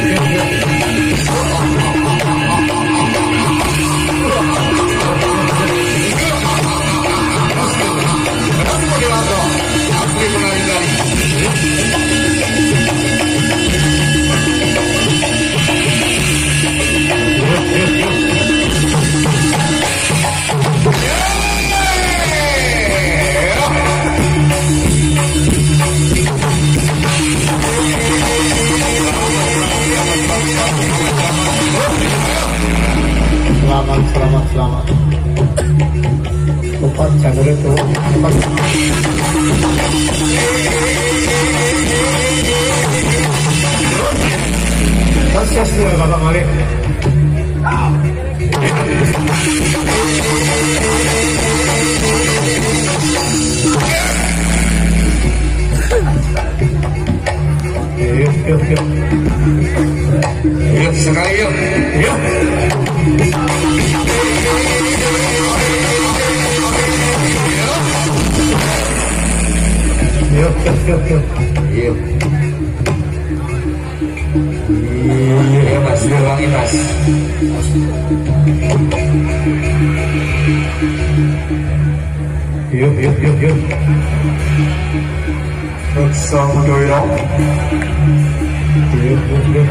Yeah. Selamat, selamat, selamat. Lepas jangan itu, lepas. Sukses dulu Bapak Yuk, sekali yuk. Yuk. Yuk, yuk, yuk, yuk. Yuk. Iya mas, ulangi mas. Yuk, yuk, yuk, yuk. Rất sâu đôi đó. Yuk, yuk, yuk.